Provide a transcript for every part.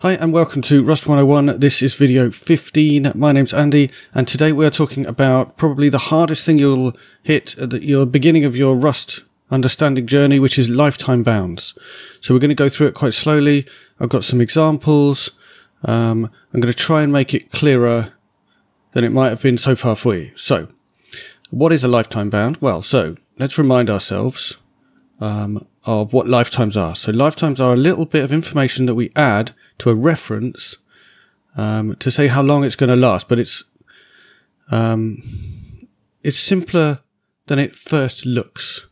Hi and welcome to Rust 101. This is video 15. My name's Andy and today we are talking about probably the hardest thing you'll hit at the, your beginning of your Rust understanding journey, which is lifetime bounds. So we're going to go through it quite slowly. I've got some examples. Um, I'm going to try and make it clearer than it might have been so far for you. So what is a lifetime bound? Well, so let's remind ourselves um, of what lifetimes are. So lifetimes are a little bit of information that we add to a reference um, to say how long it's going to last, but it's um, it's simpler than it first looks.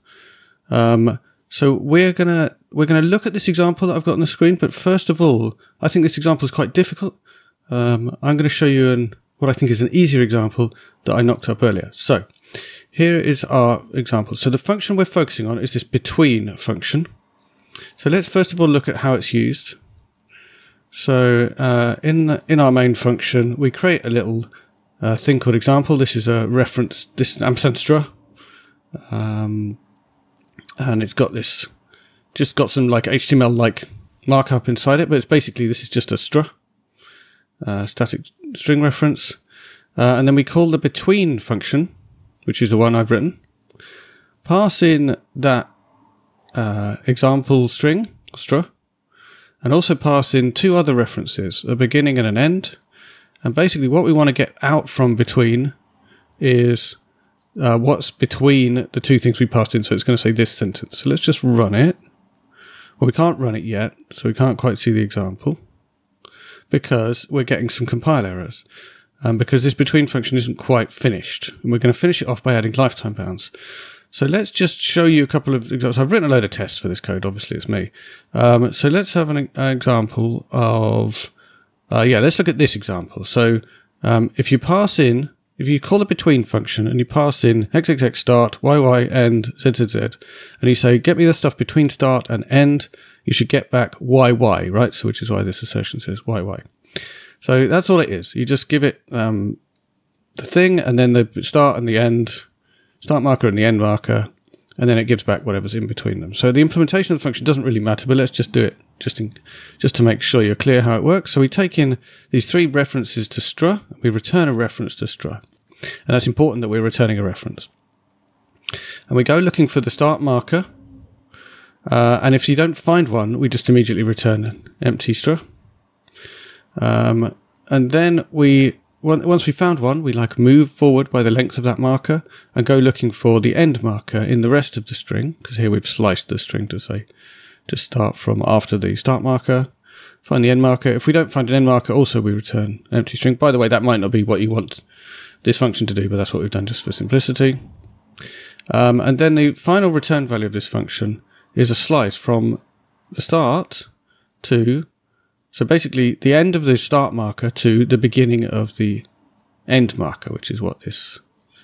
Um, so we're gonna we're gonna look at this example that I've got on the screen, but first of all, I think this example is quite difficult. Um, I'm going to show you an, what I think is an easier example that I knocked up earlier. So here is our example. So the function we're focusing on is this between function. So let's first of all look at how it's used. So uh, in in our main function, we create a little uh, thing called example. This is a reference. This str, um, and it's got this, just got some like HTML like markup inside it, but it's basically this is just a str, uh, static string reference, uh, and then we call the between function, which is the one I've written, pass in that uh, example string str and also pass in two other references, a beginning and an end. And basically, what we want to get out from between is uh, what's between the two things we passed in. So it's going to say this sentence. So let's just run it. Well, we can't run it yet, so we can't quite see the example because we're getting some compile errors. Um, because this between function isn't quite finished. And we're going to finish it off by adding lifetime bounds. So let's just show you a couple of examples. I've written a load of tests for this code. Obviously, it's me. Um, so let's have an, an example of, uh, yeah, let's look at this example. So um, if you pass in, if you call the between function and you pass in xxx start, yy end, zzz, and you say, get me the stuff between start and end, you should get back yy, right? So which is why this assertion says yy. So that's all it is. You just give it um, the thing and then the start and the end start marker and the end marker, and then it gives back whatever's in between them. So the implementation of the function doesn't really matter, but let's just do it just in, just to make sure you're clear how it works. So we take in these three references to str, we return a reference to str, and that's important that we're returning a reference. And we go looking for the start marker, uh, and if you don't find one, we just immediately return an empty str. Um, and then we once we found one, we like move forward by the length of that marker and go looking for the end marker in the rest of the string, because here we've sliced the string to say, to start from after the start marker. Find the end marker. If we don't find an end marker, also we return an empty string. By the way, that might not be what you want this function to do, but that's what we've done just for simplicity. Um, and then the final return value of this function is a slice from the start to so basically, the end of the start marker to the beginning of the end marker, which is what this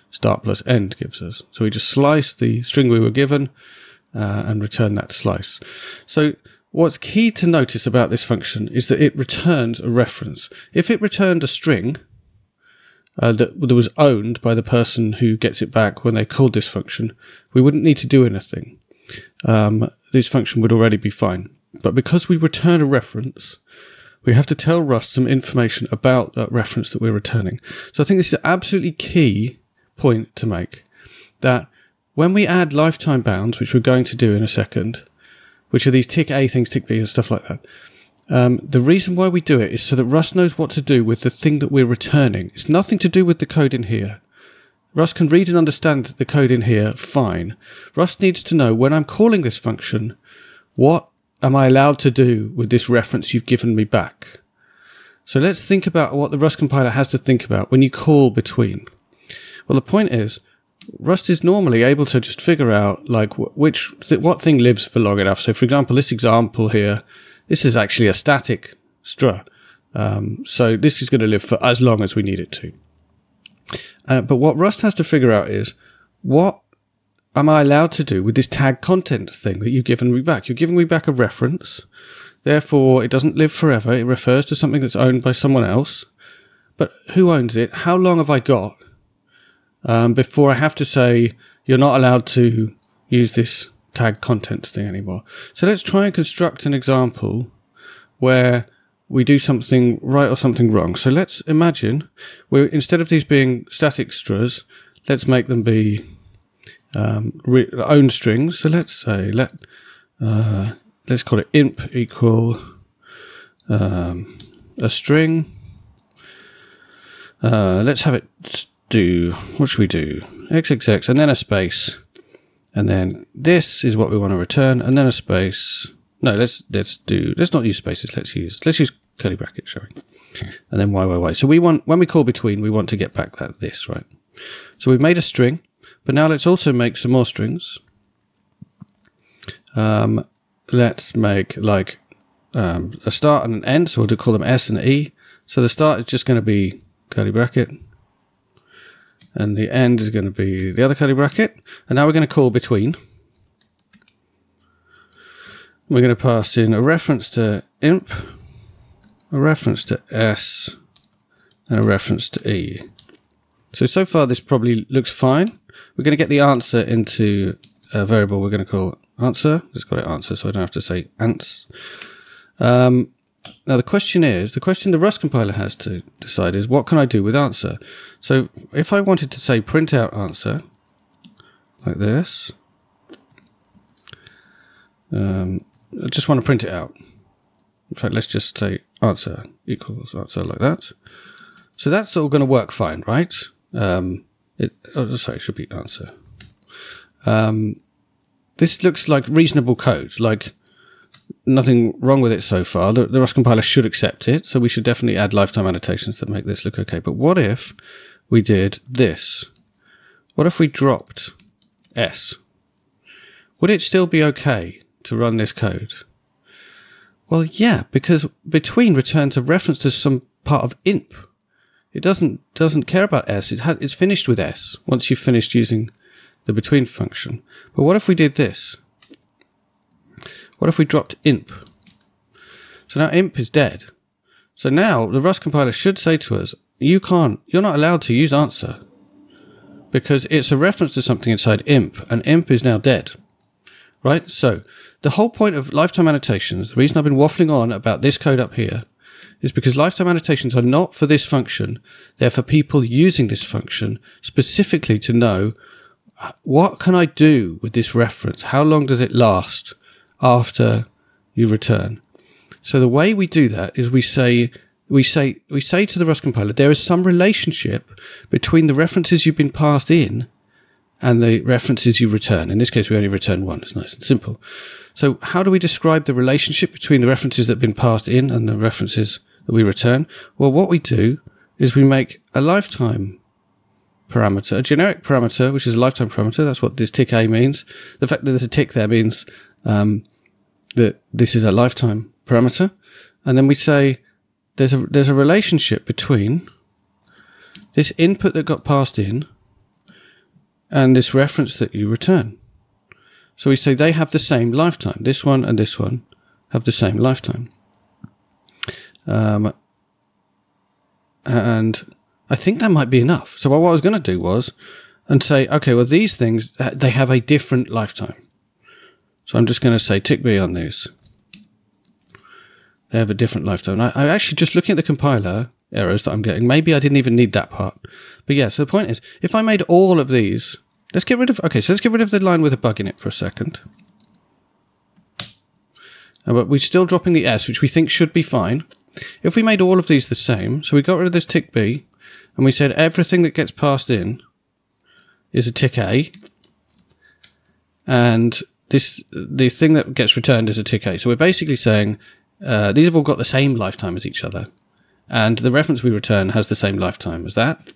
start plus end gives us. So we just slice the string we were given uh, and return that slice. So what's key to notice about this function is that it returns a reference. If it returned a string uh, that, that was owned by the person who gets it back when they called this function, we wouldn't need to do anything. Um, this function would already be fine. But because we return a reference, we have to tell Rust some information about that reference that we're returning. So I think this is an absolutely key point to make that when we add lifetime bounds, which we're going to do in a second, which are these tick A things, tick B and stuff like that. Um, the reason why we do it is so that Rust knows what to do with the thing that we're returning. It's nothing to do with the code in here. Rust can read and understand the code in here fine. Rust needs to know when I'm calling this function, what am I allowed to do with this reference you've given me back? So let's think about what the Rust compiler has to think about when you call between. Well, the point is, Rust is normally able to just figure out like which th- what thing lives for long enough. So, for example, this example here, this is actually a static str. Um, so this is going to live for as long as we need it to. Uh, but what Rust has to figure out is what am I allowed to do with this tag contents thing that you've given me back? You're giving me back a reference. Therefore, it doesn't live forever. It refers to something that's owned by someone else. But who owns it? How long have I got um, before I have to say you're not allowed to use this tag contents thing anymore? So let's try and construct an example where we do something right or something wrong. So let's imagine we instead of these being static strs, let's make them be um, re- own strings. So let's say let uh, let's call it imp equal um, a string. Uh, let's have it do what should we do? Xxx and then a space. And then this is what we want to return and then a space. No let's let's do let's not use spaces let's use let's use curly brackets shall we and then y y y. So we want when we call between we want to get back that this right? So we've made a string but now let's also make some more strings um, let's make like um, a start and an end so we'll call them s and e so the start is just going to be curly bracket and the end is going to be the other curly bracket. And now we're going to call between. We're going to pass in a reference to imp, a reference to s, and a reference to e. So, so far this probably looks fine. We're going to get the answer into a variable we're going to call answer. Let's call it answer so I don't have to say ants. Um, now the question is, the question the Rust compiler has to decide is, what can I do with answer? So if I wanted to say print out answer, like this, um, I just want to print it out. In fact, let's just say answer equals answer like that. So that's all going to work fine, right? Um, it, oh, sorry, it should be answer. Um, this looks like reasonable code. Like nothing wrong with it so far. The, the Rust compiler should accept it, so we should definitely add lifetime annotations that make this look okay. But what if we did this? What if we dropped S? Would it still be okay to run this code? Well, yeah, because between returns a reference to some part of imp. It doesn't doesn't care about s. It ha- it's finished with s once you've finished using the between function. But what if we did this? What if we dropped imp? So now imp is dead. So now the Rust compiler should say to us, you can't, you're not allowed to use answer because it's a reference to something inside imp and imp is now dead. Right? So the whole point of lifetime annotations, the reason I've been waffling on about this code up here is because lifetime annotations are not for this function. They're for people using this function specifically to know uh, what can I do with this reference? How long does it last? after you return. So the way we do that is we say we say we say to the Rust compiler there is some relationship between the references you've been passed in and the references you return. In this case, we only return one. It's nice and simple. So how do we describe the relationship between the references that have been passed in and the references that we return? Well, what we do is we make a lifetime parameter, a generic parameter, which is a lifetime parameter. That's what this tick A means. The fact that there's a tick there means um, that this is a lifetime parameter. And then we say there's a, there's a relationship between this input that got passed in and this reference that you return. So we say they have the same lifetime. This one and this one have the same lifetime. Um, and I think that might be enough. So what I was going to do was and say, okay, well, these things, they have a different lifetime. So I'm just going to say tick B on these. They have a different lifetime. I, I actually just looking at the compiler errors that I'm getting. Maybe I didn't even need that part. But yeah, so the point is, if I made all of these, let's get rid of, okay, so let's get rid of the line with a bug in it for a second. Uh, but we're still dropping the S, which we think should be fine. If we made all of these the same, so we got rid of this tick B, and we said everything that gets passed in is a tick A, and this the thing that gets returned is a tick A. So we're basically saying uh, these have all got the same lifetime as each other, and the reference we return has the same lifetime as that.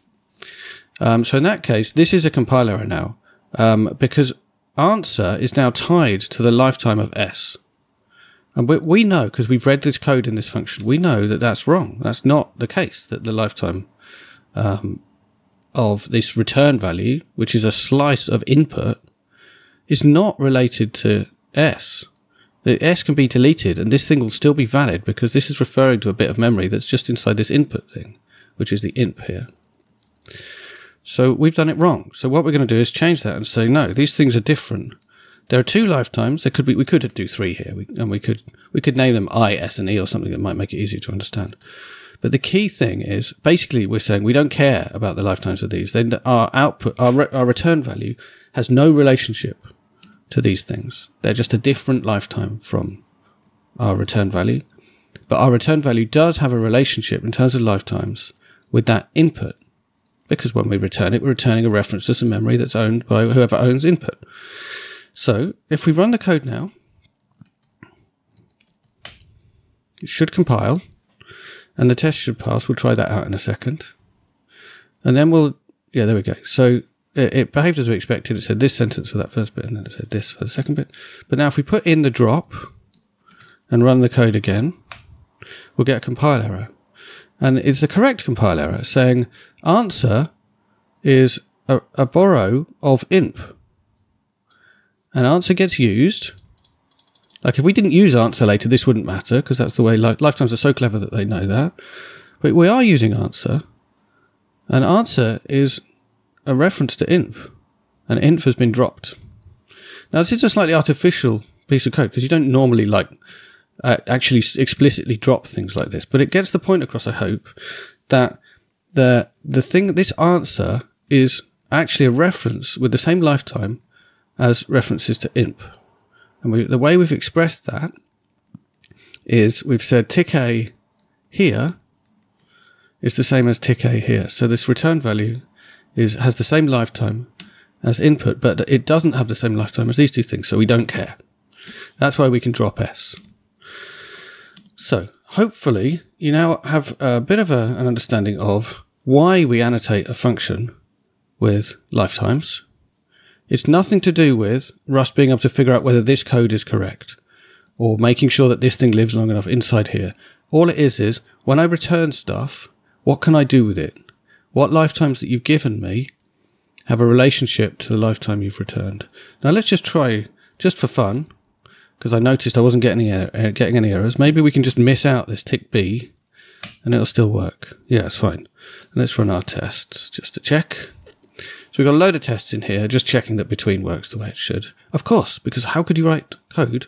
Um, so in that case, this is a compiler error now um, because answer is now tied to the lifetime of s. And we, we know because we've read this code in this function, we know that that's wrong. That's not the case. That the lifetime um, of this return value, which is a slice of input, is not related to S. The S can be deleted and this thing will still be valid because this is referring to a bit of memory that's just inside this input thing, which is the imp here. So we've done it wrong. So what we're going to do is change that and say, no, these things are different. there are two lifetimes. There could be we could do three here, we, and we could we could name them I, S, and E or something that might make it easier to understand. But the key thing is basically we're saying we don't care about the lifetimes of these. Then our output, our, re- our return value has no relationship to these things. They're just a different lifetime from our return value. But our return value does have a relationship in terms of lifetimes with that input. Because when we return it, we're returning a reference to some memory that's owned by whoever owns input. So if we run the code now, it should compile and the test should pass. We'll try that out in a second. And then we'll, yeah, there we go. So it, it behaved as we expected. It said this sentence for that first bit and then it said this for the second bit. But now if we put in the drop and run the code again, we'll get a compile error. And it's the correct compile error saying answer is a, a borrow of imp. And answer gets used like if we didn't use answer later, this wouldn't matter because that's the way li- lifetimes are so clever that they know that. But we are using answer, and answer is a reference to imp, and imp has been dropped. Now this is a slightly artificial piece of code because you don't normally like uh, actually explicitly drop things like this, but it gets the point across. I hope that the the thing this answer is actually a reference with the same lifetime as references to imp. And we, the way we've expressed that is we've said tick A here is the same as tick A here. So this return value is has the same lifetime as input, but it doesn't have the same lifetime as these two things, so we don't care. That's why we can drop S. So hopefully you now have a bit of a, an understanding of why we annotate a function with lifetimes it's nothing to do with Rust being able to figure out whether this code is correct or making sure that this thing lives long enough inside here. All it is is when I return stuff, what can I do with it? What lifetimes that you've given me have a relationship to the lifetime you've returned? Now let's just try, just for fun, because I noticed I wasn't getting any, uh, getting any errors. Maybe we can just miss out this tick B and it'll still work. Yeah, it's fine. Let's run our tests just to check. So we've got a load of tests in here, just checking that between works the way it should. Of course, because how could you write code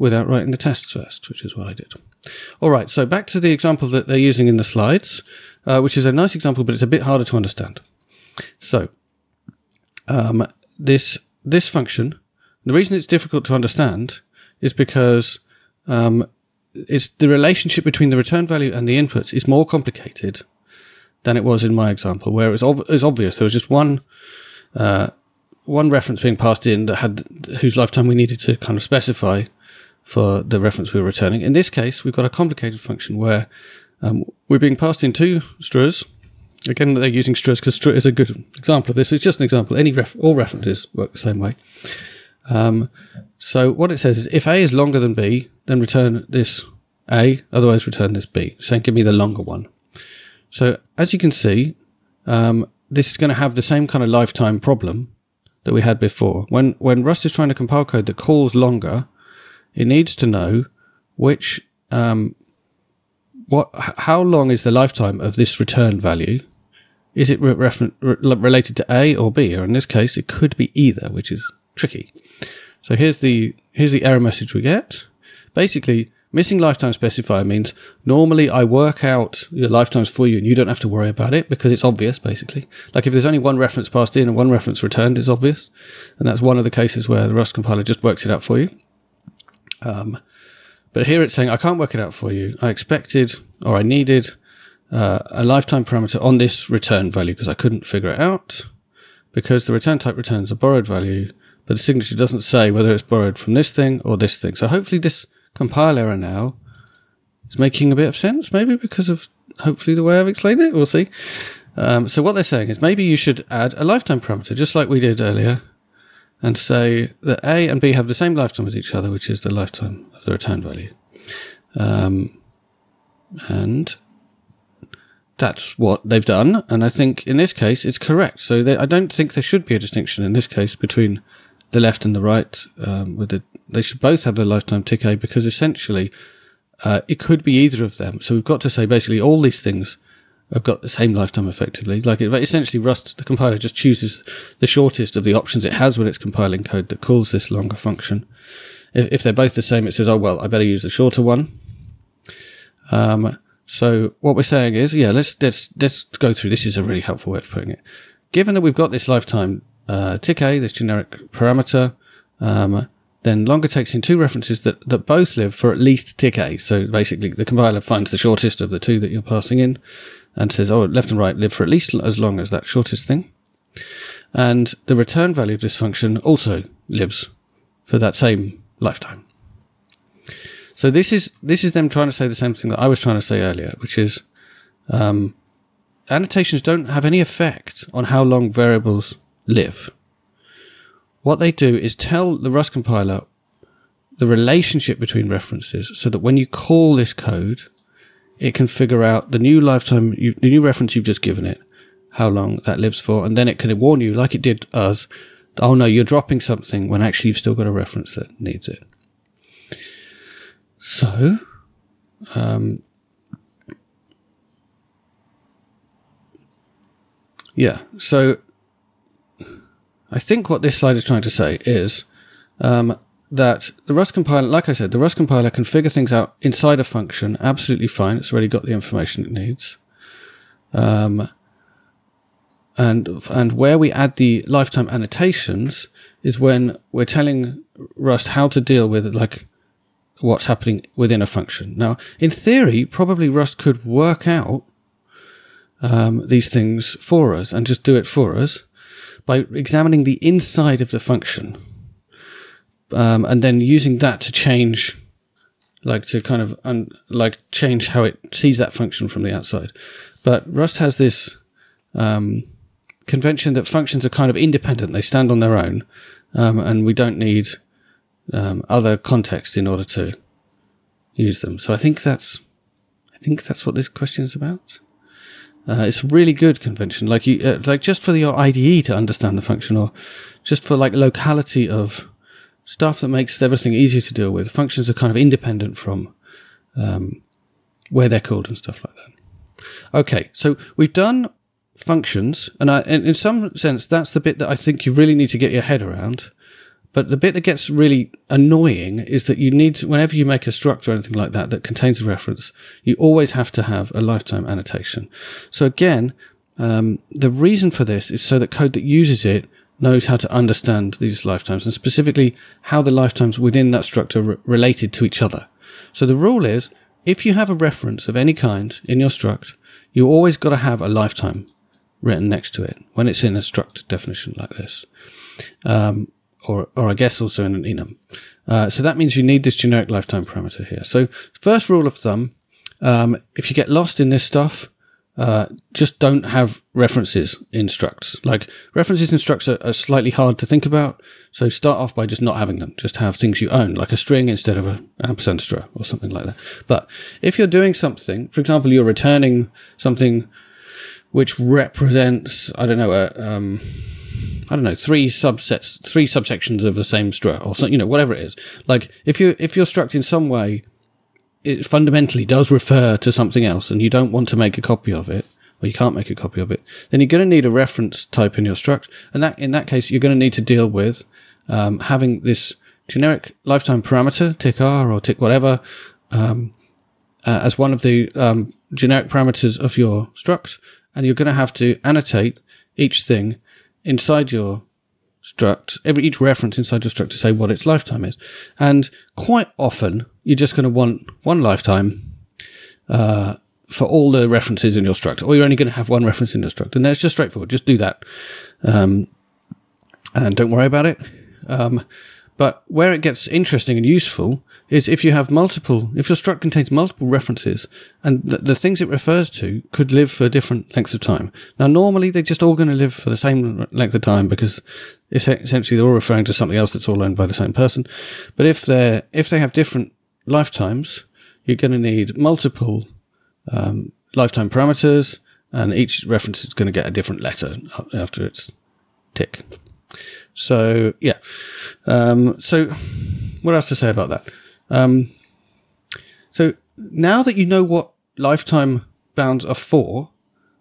without writing the tests first, which is what I did. All right, so back to the example that they're using in the slides, uh, which is a nice example, but it's a bit harder to understand. So um, this this function, the reason it's difficult to understand is because um, it's the relationship between the return value and the inputs is more complicated than it was in my example, where it was, ob- it obvious there was just one uh, one reference being passed in that had whose lifetime we needed to kind of specify for the reference we were returning. In this case, we've got a complicated function where um, we're being passed in two strs. Again, they're using strs because str is a good example of this. It's just an example. Any ref- all references work the same way. Um, so what it says is if A is longer than B, then return this A, otherwise return this B. Saying give me the longer one. So as you can see, um, this is going to have the same kind of lifetime problem that we had before. When when Rust is trying to compile code that calls longer, it needs to know which um, what how long is the lifetime of this return value. Is it re- re- related to A or B? Or in this case, it could be either, which is tricky. So here's the here's the error message we get. Basically, Missing lifetime specifier means normally I work out your lifetimes for you and you don't have to worry about it because it's obvious, basically. Like if there's only one reference passed in and one reference returned, it's obvious. And that's one of the cases where the Rust compiler just works it out for you. Um, but here it's saying I can't work it out for you. I expected or I needed uh, a lifetime parameter on this return value because I couldn't figure it out because the return type returns a borrowed value, but the signature doesn't say whether it's borrowed from this thing or this thing. So hopefully this compile error now is making a bit of sense, maybe because of hopefully the way I've explained it. We'll see. Um, so what they're saying is maybe you should add a lifetime parameter, just like we did earlier, and say that A and B have the same lifetime as each other, which is the lifetime of the return value. Um, and that's what they've done. And I think in this case, it's correct. So they, I don't think there should be a distinction in this case between the left and the right. Um, with the, they should both have a lifetime tick because essentially uh, it could be either of them. So we've got to say basically all these things have got the same lifetime effectively. Like it, essentially, Rust the compiler just chooses the shortest of the options it has when it's compiling code that calls this longer function. If, if they're both the same, it says, "Oh well, I better use the shorter one." Um, so what we're saying is, yeah, let's let's let's go through. This is a really helpful way of putting it. Given that we've got this lifetime uh, tick a, this generic parameter, um, then longer takes in two references that, that both live for at least tick a. So basically, the compiler finds the shortest of the two that you're passing in, and says, "Oh, left and right live for at least as long as that shortest thing." And the return value of this function also lives for that same lifetime. So this is this is them trying to say the same thing that I was trying to say earlier, which is um, annotations don't have any effect on how long variables live. What they do is tell the Rust compiler the relationship between references so that when you call this code, it can figure out the new lifetime, you, the new reference you've just given it, how long that lives for, and then it can warn you, like it did us, oh no, you're dropping something when actually you've still got a reference that needs it. So, um, yeah, so I think what this slide is trying to say is um, that the Rust compiler, like I said, the Rust compiler can figure things out inside a function absolutely fine. It's already got the information it needs. Um, and and where we add the lifetime annotations is when we're telling Rust how to deal with like what's happening within a function. Now, in theory, probably Rust could work out um, these things for us and just do it for us by examining the inside of the function um, and then using that to change like to kind of un- like change how it sees that function from the outside. But rust has this um, convention that functions are kind of independent. They stand on their own um, and we don't need um, other context in order to use them. So i think that's i think that's what this question is about uh, it's really good convention, like you, uh, like just for your IDE to understand the function, or just for like locality of stuff that makes everything easier to deal with. Functions are kind of independent from um, where they're called and stuff like that. Okay, so we've done functions, and, I, and in some sense, that's the bit that I think you really need to get your head around. But the bit that gets really annoying is that you need, to, whenever you make a struct or anything like that that contains a reference, you always have to have a lifetime annotation. So again, um, the reason for this is so that code that uses it knows how to understand these lifetimes and specifically how the lifetimes within that structure are related to each other. So the rule is if you have a reference of any kind in your struct, you always got to have a lifetime written next to it when it's in a struct definition like this. Um, or, or I guess also in an enum. Uh, so that means you need this generic lifetime parameter here. So first rule of thumb, um, if you get lost in this stuff, uh, just don't have references in structs. Like references in structs are, are, slightly hard to think about. So start off by just not having them. Just have things you own, like a string instead of a ampersand str or something like that. But if you're doing something, for example, you're returning something which represents, I don't know, a, um, I don't know, three subsets, three subsections of the same struct, or something, you know, whatever it is. Like if you if your struct in some way, it fundamentally does refer to something else, and you don't want to make a copy of it, or you can't make a copy of it, then you're going to need a reference type in your struct, and that in that case, you're going to need to deal with um, having this generic lifetime parameter, tick r or tick whatever, um, uh, as one of the um, generic parameters of your struct, and you're going to have to annotate each thing inside your struct, every each reference inside your struct to say what its lifetime is. And quite often, you're just going to want one lifetime uh, for all the references in your struct, or you're only going to have one reference in your struct. And that's just straightforward. Just do that. Um, and don't worry about it. Um, but where it gets interesting and useful is if you have multiple, if your struct contains multiple references and the, the, things it refers to could live for different lengths of time. Now, normally they're just all going to live for the same length of time because essentially they're all referring to something else that's all owned by the same person. But if they're, if they have different lifetimes, you're going to need multiple, um, lifetime parameters and each reference is going to get a different letter after its tick. So yeah. Um, so what else to say about that? Um, so now that you know what lifetime bounds are for,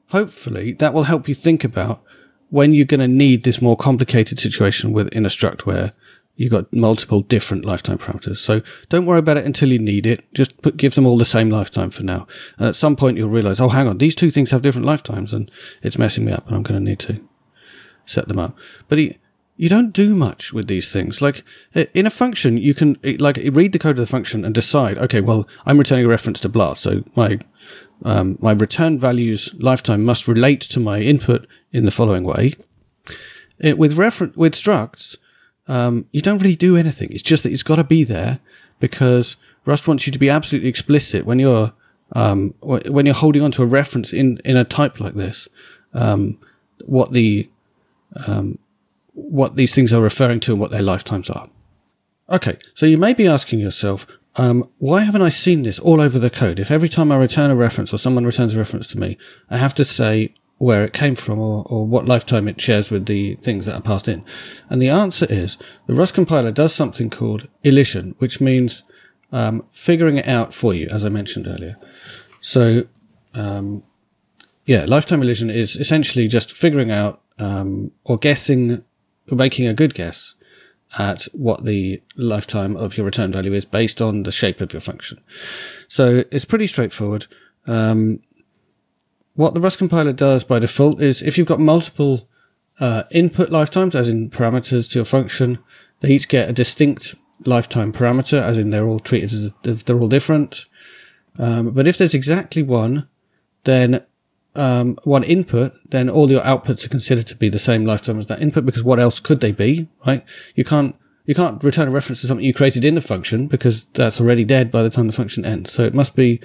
hopefully that will help you think about when you're going to need this more complicated situation within a struct where you've got multiple different lifetime parameters. So don't worry about it until you need it. Just put, give them all the same lifetime for now. And at some point you'll realize, oh, hang on, these two things have different lifetimes and it's messing me up and I'm going to need to set them up. But he, you don't do much with these things. Like in a function, you can like read the code of the function and decide, okay, well, I'm returning a reference to blah. So my, um, my return values lifetime must relate to my input in the following way. It, with reference, with structs, um, you don't really do anything. It's just that it's got to be there because Rust wants you to be absolutely explicit when you're um, when you're holding on to a reference in in a type like this. Um, what the um, what these things are referring to and what their lifetimes are. Okay, so you may be asking yourself, um, why haven't I seen this all over the code? If every time I return a reference or someone returns a reference to me, I have to say where it came from or, or what lifetime it shares with the things that are passed in? And the answer is the Rust compiler does something called elision, which means um, figuring it out for you, as I mentioned earlier. So, um, yeah, lifetime elision is essentially just figuring out um, or guessing, making a good guess at what the lifetime of your return value is based on the shape of your function. So it's pretty straightforward. Um, what the Rust compiler does by default is if you've got multiple uh, input lifetimes, as in parameters to your function, they each get a distinct lifetime parameter, as in they're all treated as if they're all different. Um, but if there's exactly one, then um, one input, then all your outputs are considered to be the same lifetime as that input because what else could they be, right? You can't you can't return a reference to something you created in the function because that's already dead by the time the function ends. So it must be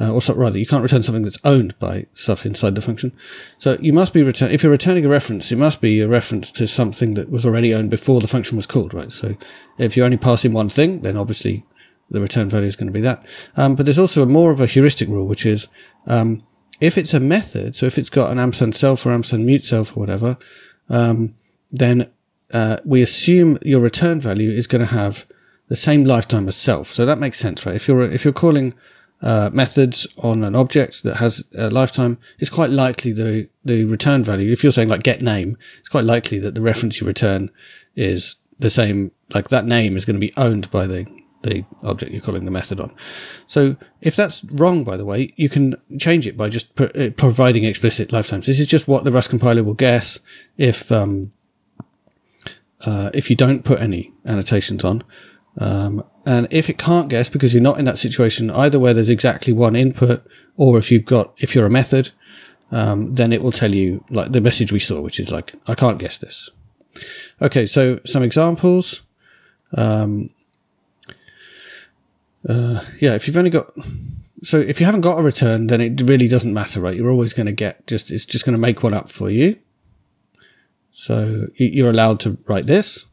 uh, or so, rather, you can't return something that's owned by stuff inside the function. So you must be return if you're returning a reference, it must be a reference to something that was already owned before the function was called, right? So if you're only passing one thing, then obviously the return value is going to be that. Um, but there's also a more of a heuristic rule, which is um, if it's a method, so if it's got an ampersand self or ampersand mut self or whatever, um, then uh, we assume your return value is going to have the same lifetime as self. So that makes sense, right? If you're if you're calling uh, methods on an object that has a lifetime, it's quite likely the the return value. If you're saying like get name, it's quite likely that the reference you return is the same. Like that name is going to be owned by the the object you're calling the method on. So if that's wrong, by the way, you can change it by just pro- uh, providing explicit lifetimes. This is just what the Rust compiler will guess if um, uh, if you don't put any annotations on. Um, and if it can't guess because you're not in that situation, either where there's exactly one input or if you've got, if you're a method, um, then it will tell you like the message we saw, which is like, I can't guess this. Okay. So some examples. Um, uh, yeah, if you've only got, so if you haven't got a return, then it really doesn't matter, right? You're always going to get just, it's just going to make one up for you. So you're allowed to write this.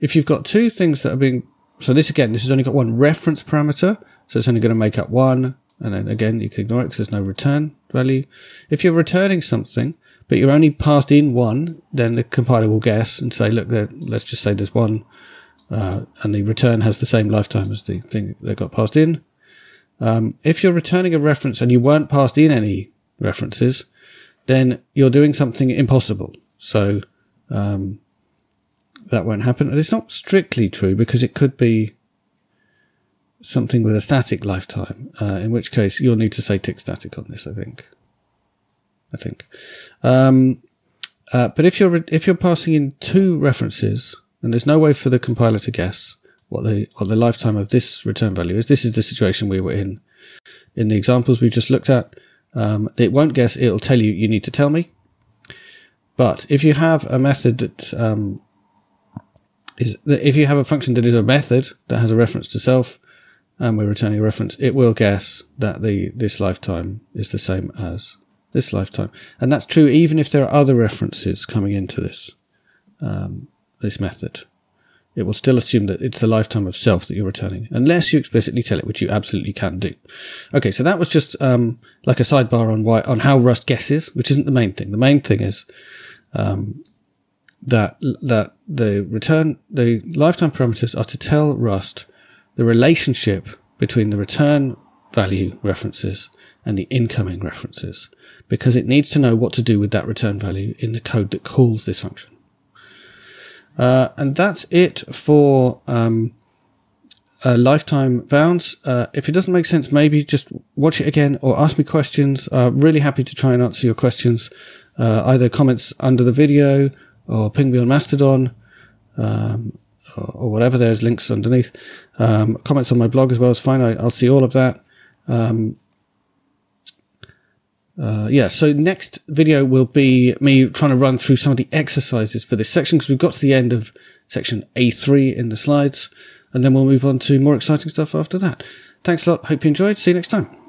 If you've got two things that are being so this again, this has only got one reference parameter, so it's only going to make up one, and then again you can ignore it because there's no return value. If you're returning something, but you're only passed in one, then the compiler will guess and say, look, there, let's just say there's one, uh, and the return has the same lifetime as the thing that got passed in. Um, if you're returning a reference and you weren't passed in any references, then you're doing something impossible. So um, that won't happen. And it's not strictly true because it could be something with a static lifetime, uh, in which case you'll need to say tick static on this, I think. I think. Um, uh, but if you're if you're passing in two references, and there's no way for the compiler to guess what the what the lifetime of this return value is. This is the situation we were in in the examples we just looked at. Um, it won't guess. It'll tell you you need to tell me. But if you have a method that um, is if you have a function that is a method that has a reference to self, and we're returning a reference, it will guess that the this lifetime is the same as this lifetime, and that's true even if there are other references coming into this um, this method. It will still assume that it's the lifetime of self that you're returning, unless you explicitly tell it, which you absolutely can do. Okay, so that was just um, like a sidebar on why on how Rust guesses, which isn't the main thing. The main thing is um, that that the return the lifetime parameters are to tell Rust the relationship between the return value references and the incoming references because it needs to know what to do with that return value in the code that calls this function. Uh, and that's it for um, uh, lifetime bounds. Uh, if it doesn't make sense, maybe just watch it again or ask me questions. I'm really happy to try and answer your questions, uh, either comments under the video or ping me on Mastodon. Um, or whatever. There's links underneath. Um, comments on my blog as well is fine. I, will see all of that. Um, uh, yeah, so next video will be me trying to run through some of the exercises for this section because we've got to the end of section A3 in the slides and then we'll move on to more exciting stuff after that. Thanks a lot. Hope you enjoyed. See you next time.